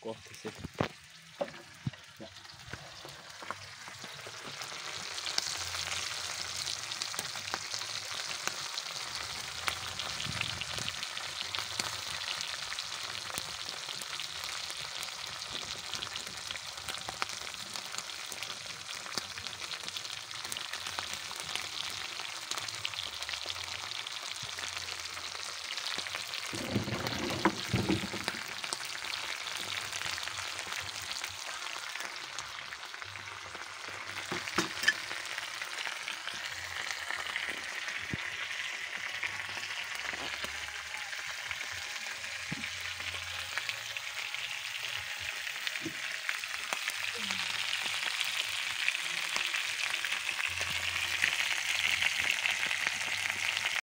corta esse aqui.